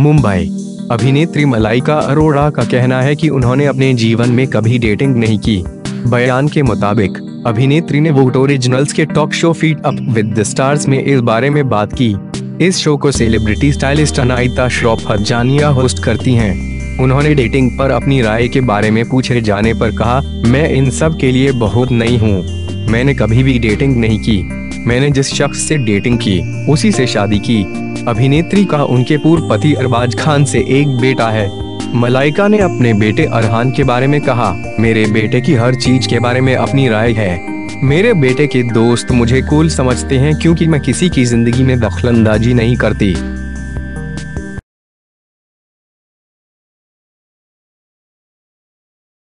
मुंबई। अभिनेत्री मलाइका अरोड़ा का कहना है कि उन्होंने अपने जीवन में कभी डेटिंग नहीं की। बयान के मुताबिक, अभिनेत्री ने वोट ओरिजिनल्स के talk show feet up with the stars में इस बारे में बात की। इस शो को celebrity stylist Anaita Shroff Adajania host करती हैं। उन्होंने डेटिंग पर अपनी राय के बारे में पूछे जाने पर कहा, मैं इन सब के लिए बहुत नई हूँ। मैंने कभी भी डेटिंग नहीं की। मैंने जिस शख्स से डेटिंग की, उसी से शादी की। अभिनेत्री का उनके पूर्व पति अरबाज खान से एक बेटा है। मलाइका ने अपने बेटे अरहान के बारे में कहा, मेरे बेटे की हर चीज़ के बारे में अपनी राय है। मेरे बेटे के दोस्त मुझे कूल समझते हैं क्योंकि मैं किसी की ज़िंदगी में दखलंदाजी नहीं करती।